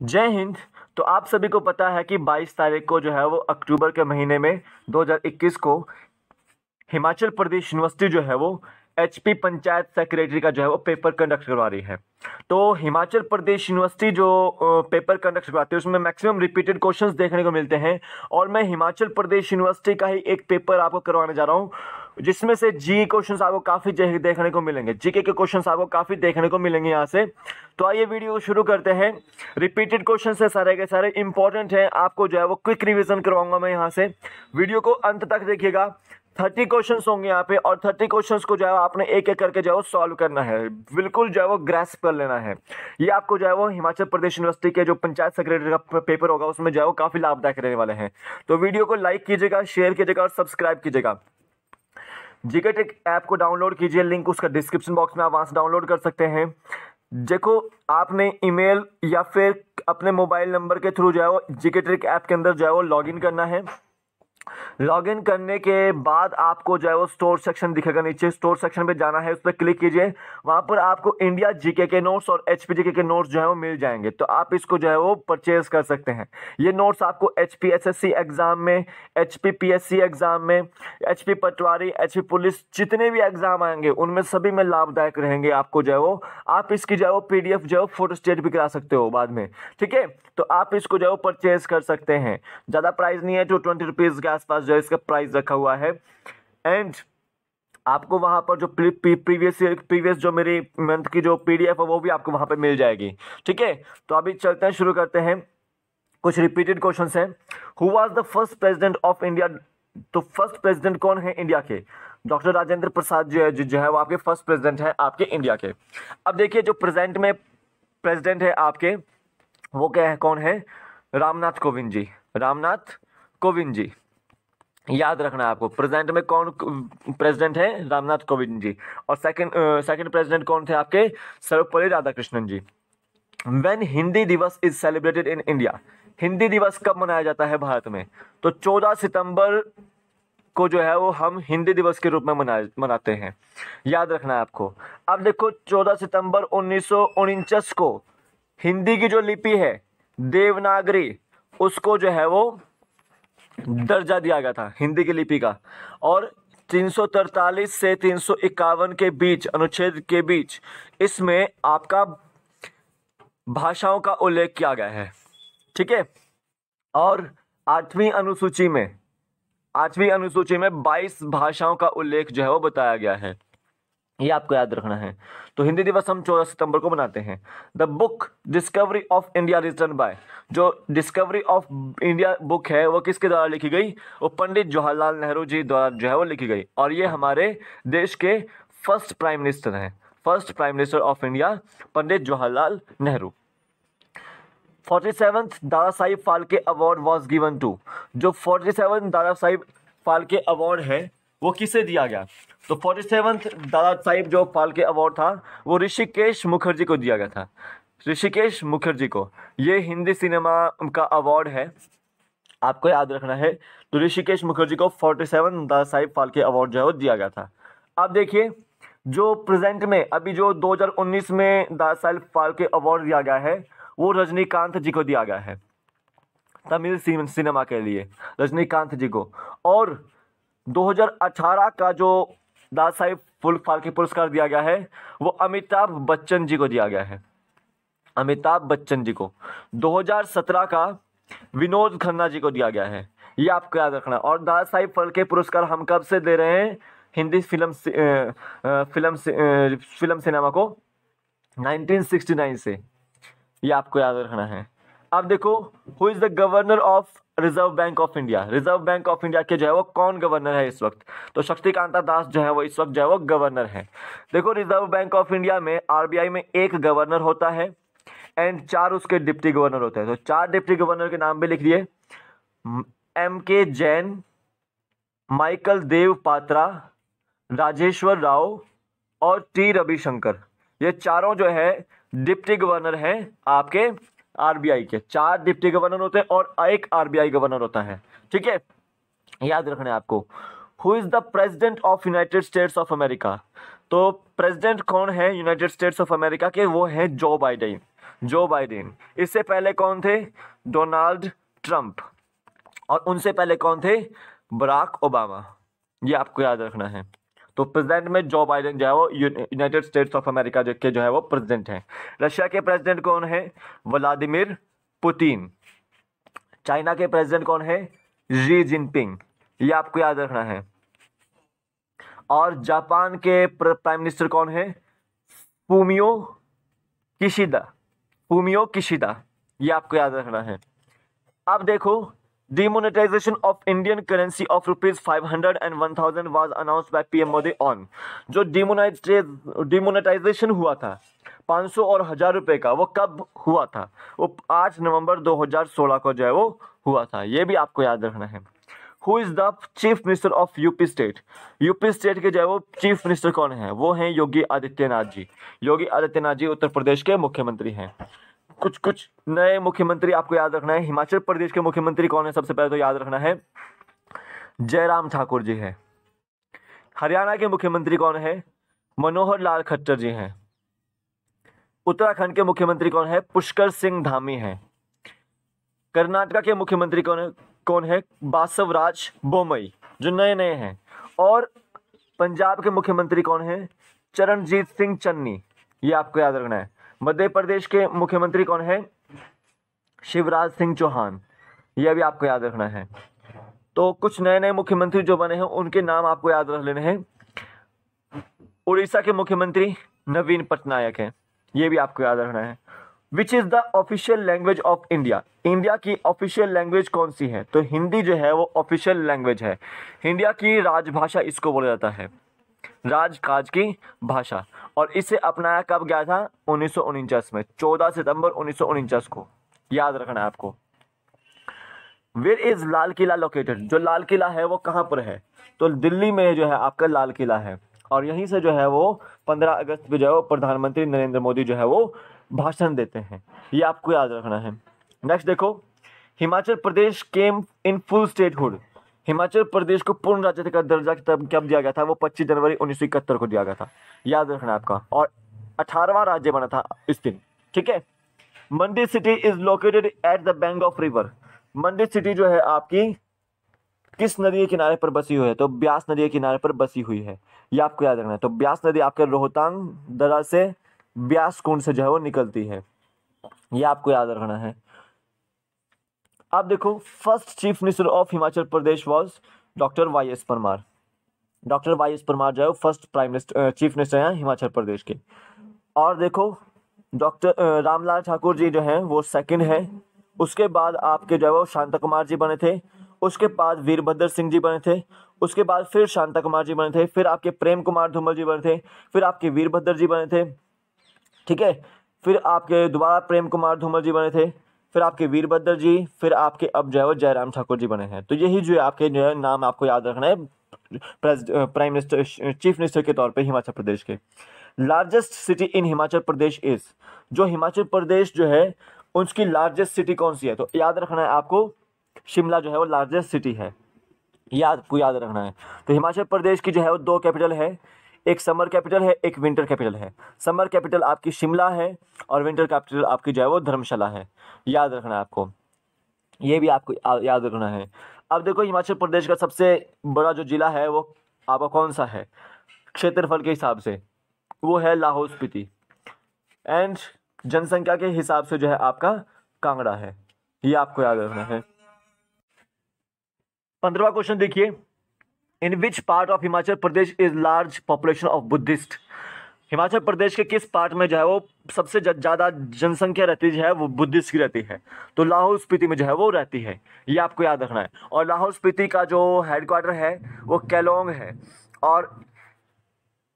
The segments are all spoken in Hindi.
जय हिंद। तो आप सभी को पता है कि 22 तारीख को जो है वो अक्टूबर के महीने में 2021 को हिमाचल प्रदेश यूनिवर्सिटी जो है वो एचपी पंचायत सेक्रेटरी का जो है वो पेपर कंडक्ट करवा रही है। तो हिमाचल प्रदेश यूनिवर्सिटी जो पेपर कंडक्ट करवाती है, उसमें मैक्सिमम रिपीटेड क्वेश्चंस देखने को मिलते हैं। और मैं हिमाचल प्रदेश यूनिवर्सिटी का ही एक पेपर आपको करवाने जा रहा हूँ। जिसमें से जी क्वेश्चन आपको काफ़ी देखने को मिलेंगे। जीके के क्वेश्चन आपको काफ़ी देखने को मिलेंगे यहाँ से। तो आइए वीडियो शुरू करते हैं। रिपीटेड क्वेश्चन है सारे के सारे इंपॉर्टेंट हैं। आपको जो है वो क्विक रिविजन करवाऊँगा मैं यहाँ से। वीडियो को अंत तक देखिएगा। थर्टी क्वेश्चंस होंगे यहाँ पे और थर्टी क्वेश्चंस को जो है आपने एक एक करके जो है वो सॉल्व करना है। बिल्कुल जो है वो ग्रेस कर लेना है। ये आपको जो है वो हिमाचल प्रदेश यूनिवर्सिटी के जो पंचायत सेक्रेटरी का पेपर होगा, उसमें जो है वो काफ़ी लाभदायक रहने वाले हैं। तो वीडियो को लाइक कीजिएगा शेयर कीजिएगा और सब्सक्राइब कीजिएगा। जीके टेक ऐप को डाउनलोड कीजिए लिंक उसका डिस्क्रिप्शन बॉक्स में आप वहाँ से डाउनलोड कर सकते हैं। देखो, आपने ईमेल या फिर अपने मोबाइल नंबर के थ्रू जो है वो जीके ऐप के अंदर जो है वो लॉगिन करना है। लॉगिन करने के बाद आपको जो है वो स्टोर सेक्शन दिखेगा नीचे। स्टोर सेक्शन पे जाना है, उस पर क्लिक कीजिए। वहाँ पर आपको इंडिया जीके के नोट्स और एच पी जीके के नोट्स जो है वो मिल जाएँगे। तो आप इसको जो है वो परचेज कर सकते हैं। ये नोट्स आपको H P S S C exam में H P P S C exam में H P patwari H P police जितने भी एग्ज़ाम आएँगे, उनमें सभी में लाभदायक रहेंगे आपको जो है वो। आप इसकी जो है वो पी डी एफ़ जो है फ़ोटो स्टेट भी करा सकते हो बाद में। ठीक है? तो आप इसको जो है वो परचेज कर सकते हैं। ज़्यादा प्राइस नहीं है टू ट्वेंटी रुपीज़ के आसपास जो है इसका प्राइस रखा हुआ है। एंड आपको वहाँ पर जो प्रीवियस प्रीवियस जो मेरी मंथ की जो पीडीएफ है, वो भी आपको वहाँ पर मिल जाएगी। ठीक है? तो अभी चलते हैं, शुरू करते हैं। कुछ रिपीटेड क्वेश्चन हैं। Who was the first president of India तो फ़र्स्ट प्रेसिडेंट कौन है इंडिया के? डॉक्टर राजेंद्र प्रसाद जो है जो है वो आपके फ़र्स्ट प्रेसिडेंट है आपके इंडिया के। अब देखिए जो प्रेजेंट में प्रेसिडेंट है आपके, वो क्या है, कौन है? रामनाथ कोविंद जी। रामनाथ कोविंद जी। याद रखना आपको प्रेजेंट में कौन प्रेसिडेंट है? रामनाथ कोविंद जी। और सेकंड सेकंड प्रेसिडेंट कौन थे आपके? Sarvepalli Radhakrishnan ji. When Hindi Diwas is celebrated in India Hindi Diwas कब मनाया जाता है भारत में? तो 14 सितंबर को जो है वो हम हिंदी दिवस के रूप में मना, मनाते हैं। याद रखना है आपको। अब देखो 14 सितंबर उन्नीस सौ उनचास को हिंदी की जो लिपि है, देवनागरी, उसको जो है वो दर्जा दिया गया था, हिंदी की लिपि का। और 343 से तीन सौ इक्यावन के बीच, अनुच्छेद के बीच, इसमें आपका भाषाओं का उल्लेख किया गया है। ठीक है? और आठवीं अनुसूची में, आठवीं अनुसूची में 22 भाषाओं का उल्लेख जो है वो बताया गया है। ये आपको याद रखना है। तो हिंदी दिवस हम चौदह सितंबर को मनाते हैं। The book discovery of India written by जो डिस्कवरी ऑफ़ इंडिया बुक है, वो किसके द्वारा लिखी गई? वो पंडित जवाहरलाल नेहरू जी द्वारा जो है वो लिखी गई। और ये हमारे देश के फ़र्स्ट प्राइम मिनिस्टर हैं। First prime minister of India Pandit Jawaharlal Nehru. Forty seventh Dada Sahib Phalke award was given to जो forty seven Dada Sahib Phalke award है वो किसे दिया गया? तो फोर्टी सेवन्थ दादा साहिब जो फाल्के अवार्ड था, वो ऋषिकेश मुखर्जी को दिया गया था। ऋषिकेश मुखर्जी को। ये हिंदी सिनेमा का अवार्ड है। आपको याद रखना है तो ऋषिकेश मुखर्जी को forty seven Dada Sahib Phalke award जो है वो दिया गया था। अब देखिए, जो प्रेजेंट में, अभी जो 2019 में दादा साहिब फाल्के अवार्ड दिया गया है, वो रजनीकांत जी को दिया गया है। तमिल सिनेमा के लिए, रजनीकांत जी को। और 2018 का जो दादा साहिब फुल फाल्के पुरस्कार दिया गया है, वो अमिताभ बच्चन जी को दिया गया है। अमिताभ बच्चन जी को। 2017 का विनोद खन्ना जी को दिया गया है। ये आपको याद रखना और दादा साहिब फाल्के पुरस्कार हम कब से दे रहे हैं? Hindi film film film cinema को 1969 से। ये आपको याद रखना है। अब देखो who is the governor of reserve bank of India reserve bank of India के जो है वो कौन गवर्नर है इस वक्त? तो शक्तिकांता दास जो है वो इस वक्त जो है वो गवर्नर है। देखो रिज़र्व बैंक ऑफ़ इंडिया में आरबीआई में एक गवर्नर होता है एंड चार उसके डिप्टी गवर्नर होते हैं। तो चार डिप्टी गवर्नर के नाम भी लिख दिए। M K Jain Michael Dev Patra Rajeshwar Rao और टी रविशंकर ये चारों जो है डिप्टी गवर्नर हैं आपके आरबीआई के। चार डिप्टी गवर्नर होते हैं और एक आरबीआई गवर्नर होता है। ठीक है? याद रखना है आपको। Who is the president of United States of America तो प्रेजिडेंट कौन है यूनाइटेड स्टेट्स ऑफ़ अमेरिका के? वो है जो बाइडेन जो बाइडेन इससे पहले कौन थे? डोनाल्ड ट्रंप और उनसे पहले कौन थे? बराक ओबामा ये आपको याद रखना है। तो प्रेसिडेंट में जो बाइडन जो है वो यूनाइटेड स्टेट्स ऑफ़ अमेरिका जो के जो है वो प्रेसिडेंट हैं। रशिया के प्रेसिडेंट कौन है? Vladimir Putin. चाइना के प्रेसिडेंट कौन है? Xi Jinping. ये आपको याद रखना है। और जापान के प्राइम मिनिस्टर कौन है? Fumio Kishida. Fumio Kishida. ये आपको याद रखना है। अब देखो demonetisation of Indian currency of rupees five hundred and one thousand was announce by PM Modi on जो डिमोनेटाइजेशन हुआ था 500 और हज़ार रुपये का, वो कब हुआ था? वो 8 नवंबर 2016 को जो है वो हुआ था, ये भी आपको याद रखना है। Who is the chief minister of UP state UP state के जो है वो चीफ मिनिस्टर कौन है? वो हैं योगी आदित्यनाथ जी। योगी आदित्यनाथ जी उत्तर प्रदेश के मुख्यमंत्री हैं। कुछ कुछ नए मुख्यमंत्री आपको याद रखना है। हिमाचल प्रदेश के मुख्यमंत्री कौन है सबसे पहले तो याद रखना है? जयराम ठाकुर जी है। हरियाणा के मुख्यमंत्री कौन है? मनोहर लाल खट्टर जी हैं। उत्तराखंड के मुख्यमंत्री कौन है? पुष्कर सिंह धामी हैं। कर्नाटका के मुख्यमंत्री कौन है? कौन है? बासवराज बोमई, जो नए नए हैं। और पंजाब के मुख्यमंत्री कौन है? चरणजीत सिंह चन्नी, ये आपको याद रखना है। मध्य प्रदेश के मुख्यमंत्री कौन है? शिवराज सिंह चौहान। यह भी आपको याद रखना है। तो कुछ नए नए मुख्यमंत्री जो बने हैं, उनके नाम आपको याद रख लेने हैं। उड़ीसा के मुख्यमंत्री नवीन पटनायक हैं। ये भी आपको याद रखना है। Which is the official language of India India की ऑफिशियल लैंग्वेज कौन सी है? तो हिंदी जो है, वो ऑफिशियल लैंग्वेज है। इंडिया की राजभाषा इसको बोला जाता है। राजकाज की भाषा। और इसे अपनाया कब गया था? उन्नीस सौ उनचास में। 14 सितंबर उन्नीस सौ उनचास को। याद रखना है आपको। Where is Lal Kila located जो लाल किला है, वो कहाँ पर है? तो दिल्ली में जो है, आपका लाल किला है। और यहीं से जो है, वो 15 अगस्त पे जो है, वो प्रधानमंत्री नरेंद्र मोदी जो है, वो भाषण देते हैं। ये आपको याद रखना है। नेक्स्ट देखो। Himachal Pradesh came in full statehood Himachal Pradesh को पूर्ण राज्य का दर्जा कब दिया गया था? वो 25 जनवरी उन्नीस सौ इकहत्तर को दिया गया था। याद रखना आपका। और अठारहवा राज्य बना था इस दिन। ठीक है? Mandi city is located at the bank of river. Mandi city जो है आपकी किस नदी के किनारे पर बसी हुई है? तो ब्यास नदी के किनारे पर बसी हुई है। ये आपको याद रखना है। तो ब्यास नदी आपके रोहतांग दरा से ब्यास कुंड से जो है वो निकलती है। ये आपको याद रखना है। अब देखो first chief minister of Himachal Pradesh was doctor Y S Parmar doctor Y S Parmar जो है first prime minister chief minister हैं हिमाचल प्रदेश के. और देखो डॉक्टर रामलाल ठाकुर जी जो हैं, वो सेकंड हैं. उसके बाद आपके जो है वो शांता कुमार जी बने थे. उसके बाद वीरभद्र सिंह जी बने थे. उसके बाद फिर शांता कुमार जी बने थे. फिर आपके प्रेम कुमार धूमल जी बने थे. फिर आपके वीरभद्र जी बने थे. ठीक है? फिर आपके दोबारा प्रेम कुमार धूमल जी बने थे. फिर आपके वीरभद्र जी, फिर आपके अब जो है वो जयराम ठाकुर जी बने हैं। तो यही जो है आपके जो है नाम आपको याद रखना है प्राइम मिनिस्टर चीफ मिनिस्टर के तौर पे हिमाचल प्रदेश के। Largest city in Himachal Pradesh is, जो हिमाचल प्रदेश जो है, उसकी लार्जेस्ट सिटी कौन सी है? तो याद रखना है आपको, शिमला जो है वो लार्जेस्ट सिटी है। याद को याद रखना है। तो हिमाचल प्रदेश की जो है वो दो कैपिटल है एक समर कैपिटल है, एक विंटर कैपिटल है। समर कैपिटल आपकी शिमला है और विंटर कैपिटल आपकी जो है वो धर्मशाला है। याद रखना है आपको। ये भी आपको याद रखना है। अब देखो, हिमाचल प्रदेश का सबसे बड़ा जो जिला है, वो आपका कौन सा है? क्षेत्रफल के हिसाब से। वो है लाहौल स्पीति। एंड जनसंख्या के हिसाब से जो है आपका कांगड़ा है। ये आपको याद रखना है। पंद्रवा क्वेश्चन देखिए। In which part of Himachal Pradesh is large population of Buddhist Himachal Pradesh के किस पार्ट में जो है वो सबसे ज़्यादा जनसंख्या रहती है वो बुद्धिस्ट की रहती है? तो लाहौल स्पीति में जो है वो रहती है। ये आपको याद रखना है। और लाहौल स्पीति का जो हेडक्वार्टर है, वो कैलोंग है। और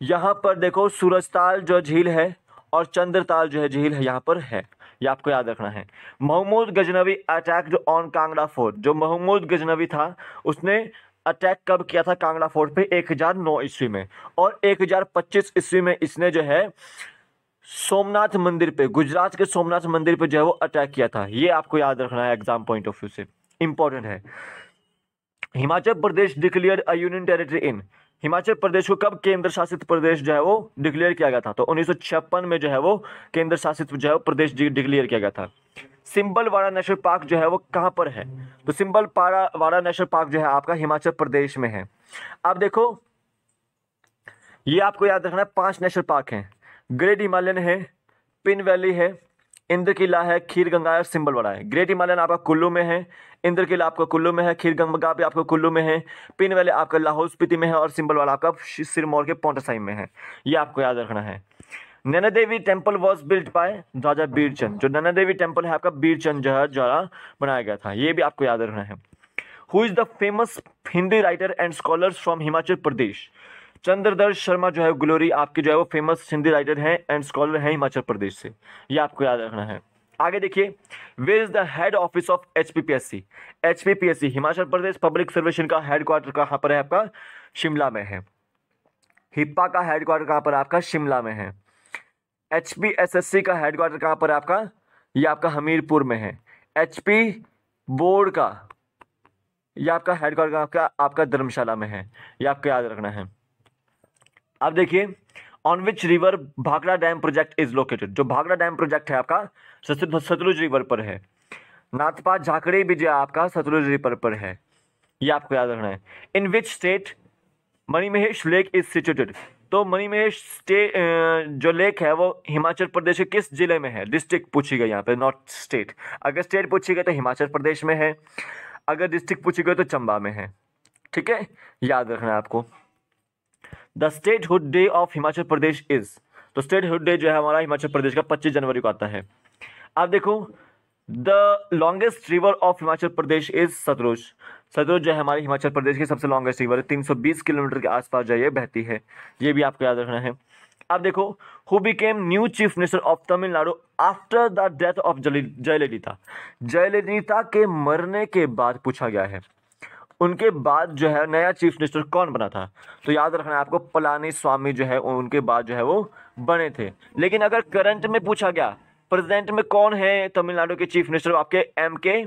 यहाँ पर देखो सूरजताल जो झील है और चंद्रताल जो है झील है, यहाँ पर है। ये आपको याद रखना है। Mahmud Ghaznavi attack on Kangra fort जो महमूद गजनवी था, उसने अटैक कब किया था कांगड़ा फोर्ट पे? 1009 ईस्वी में। और 1025 ईस्वी में इसने जो है, सोमनाथ मंदिर पे, गुजरात के सोमनाथ मंदिर पे जो है वो अटैक किया था। ये आपको याद रखना है एग्ज़ाम पॉइंट ऑफ़ व्यू से। इंपॉर्टेंट है। Himachal Pradesh declare a union territory in Himachal Pradesh को कब केंद्र शासित प्रदेश जो है वो डिक्लेयर किया गया था? तो उन्नीस सौ छप्पन में जो है वो केंद्र शासित जो है वो प्रदेश डिक्लेयर किया गया था। सिंबल वाड़ा नेशनल पार्क जो है वो कहाँ पर है? तो सिंबल पारा वाड़ा नेशनल पार्क जो है आपका हिमाचल प्रदेश में है। अब देखो, ये आपको याद रखना है, पाँच नेशनल पार्क हैं। ग्रेट हिमालयन है, पिन वैली है इंद्र किला है, खीर गंगा और सिंबल वाड़ा है। ग्रेट हिमालयन आपका कुल्लू में है, इंद्र किला आपका कुल्लू में है, खीर गंगा भी आपका कुल्लू में है, पिन वैली आपका लाहौल स्पीति में है और सिंबल वाला आपका सिरमौर के पोंटासाई में है। ये आपको याद रखना है। Naina Devi temple was built by Raja Birchand. जो नैना देवी टेंपल है आपका बीरचंद जो है द्वारा बनाया गया था। ये भी आपको याद रखना है। Who is the famous Hindi writer and scholars from Himachal Pradesh Chandradhar Sharma जो है, ग्लोरी आपके जो है, वो फ़ेमस हिंदी राइटर हैं एंड स्कॉलर हैं हिमाचल प्रदेश से। ये आपको याद रखना है। आगे देखिए where is the head office of H P P S C H P P S C Himachal Pradesh public service का हेड क्वार्टर कहाँ पर है आपका? शिमला में है। हिप्पा का हेड क्वार्टर कहाँ पर आपका? शिमला में है। H P S S C का हेडक्वार्टर कहाँ पर आपका? ये आपका हमीरपुर में है। एच पी बोर्ड का, ये आपका हेडक्वार्टर आपका आपका धर्मशाला में है। ये आपको याद रखना है। अब देखिए on which river Bhakra dam project is located जो भाखड़ा डैम प्रोजेक्ट है आपका, सतलुज रिवर पर है। नाथपा झाकड़े भी जो आपका सतलुज रिवर पर है। ये आपको याद रखना है। In which state Manimahesh lake is situated तो मणिमहेश स्टे जो लेक है वो हिमाचल प्रदेश के किस ज़िले में है? डिस्ट्रिक्ट पूछी गई यहाँ पे नॉट स्टेट अगर स्टेट पूछी गई तो हिमाचल प्रदेश में है। अगर डिस्ट्रिक्ट पूछी गई तो चंबा में है। ठीक है? याद रखना है आपको। The statehood day of Himachal Pradesh is तो स्टेट हुड डे जो है हमारा हिमाचल प्रदेश का 25 जनवरी को आता है। अब देखो the longest river of Himachal Pradesh is Sutlej Sutlej जो है हमारे हिमाचल प्रदेश की सबसे लॉन्गेस्ट रिवर है। 320 किलोमीटर के आसपास जो ये बहती है। ये भी आपको याद रखना है। अब देखो who became new chief minister of Tamil Nadu after the death of Jayalalithaa Jayalalithaa के मरने के बाद पूछा गया है। उनके बाद जो है नया चीफ मिनिस्टर कौन बना था? तो याद रखना आपको, पलानी स्वामी जो है, उनके बाद जो है वो बने थे। लेकिन अगर करंट में पूछा गया प्रेजेंट में कौन है तमिलनाडु के चीफ मिनिस्टर? आपके एम के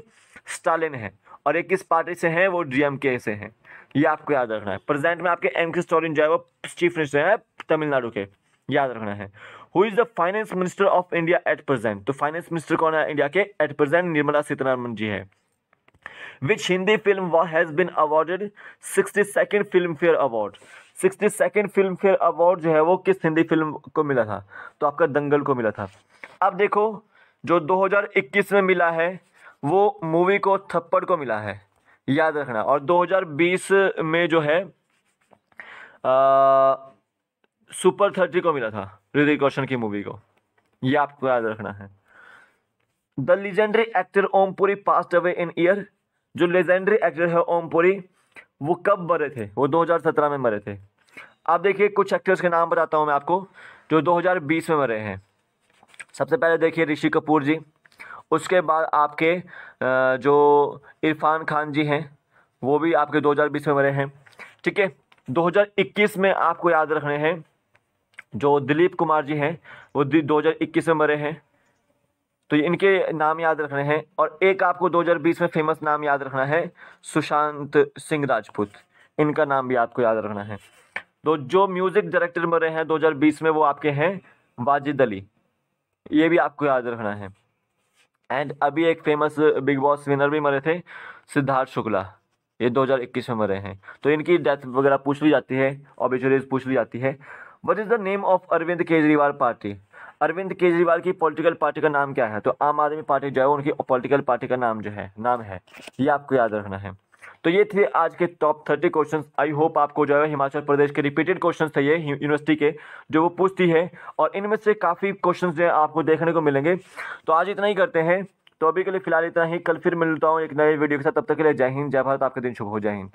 स्टालिन है और एक किस पार्टी से हैं? वो डीएमके से हैं। ये आपको याद रखना है। प्रेजेंट में आपके एम के स्टालिन जो है, वो चीफ मिनिस्टर है तमिलनाडु के। याद रखना है। Who is the finance minister of India at present तो फाइनेंस मिनिस्टर कौन है इंडिया के? एट प्रेजेंट निर्मला सीतारामन जी है। Been awarded sixty second Filmfare award sixty second Filmfare award जो है वो किस हिंदी फ़िल्म को मिला था? तो आपका दंगल को मिला था। अब देखो, जो 2021 में मिला है, वो मूवी को थप्पड़ को मिला है। याद रखना। और 2020 में जो है सुपर थर्टी को मिला था ऋतिक रोशन की मूवी को। ये आपको याद रखना है। The legendary actor Om Puri passed away in year जो लेजेंडरी एक्टर है ओमपुरी वो कब मरे थे? वो 2017 में मरे थे। आप देखिए, कुछ एक्टर्स के नाम बताता हूँ मैं आपको, जो 2020 में मरे हैं। सबसे पहले देखिए ऋषि कपूर जी। उसके बाद आपके जो इरफान खान जी हैं, वो भी आपके 2020 में मरे हैं। ठीक है? 2021 में आपको याद रखने हैं, जो दिलीप कुमार जी हैं, वो 2021 में मरे हैं। तो इनके नाम याद रखने हैं और एक आपको 2020 में फ़ेमस नाम याद रखना है, सुशांत सिंह राजपूत। इनका नाम भी आपको याद रखना है। तो जो म्यूज़िक डायरेक्टर मरे हैं 2020 में वो आपके हैं वाजिद अली। ये भी आपको याद रखना है। एंड अभी एक फ़ेमस बिग बॉस विनर भी मरे थे, सिद्धार्थ शुक्ला। ये 2021 में मरे हैं। तो इनकी डेथ वगैरह पूछ ली जाती है ऑबिचुरीज पूछ ली जाती है। What is the name of Arvind Kejriwal party Arvind Kejriwal की पॉलिटिकल पार्टी का नाम क्या है? तो आम आदमी पार्टी जो है, उनकी पॉलिटिकल पार्टी का नाम जो है, नाम है, ये आपको याद रखना है। तो ये थे आज के top thirty question I hope आपको जो है हिमाचल प्रदेश के रिपीटेड क्वेश्चन थे ये यूनिवर्सिटी के, जो वो पूछती है, और इनमें से काफ़ी क्वेश्चन जो है आपको देखने को मिलेंगे। तो आज इतना ही करते हैं। तो अभी के लिए फ़िलहाल इतना ही। कल फिर मिलता हूँ एक नए वीडियो के साथ। तब तक के लिए जय हिंद, जय भारत। आपका दिन शुभ हो। जय हिंद।